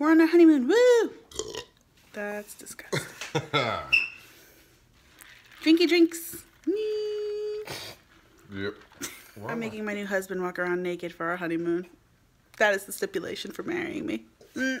We're on our honeymoon. Woo! That's disgusting. Drinky drinks. Yep. I'm making my new husband walk around naked for our honeymoon. That is the stipulation for marrying me. Mm.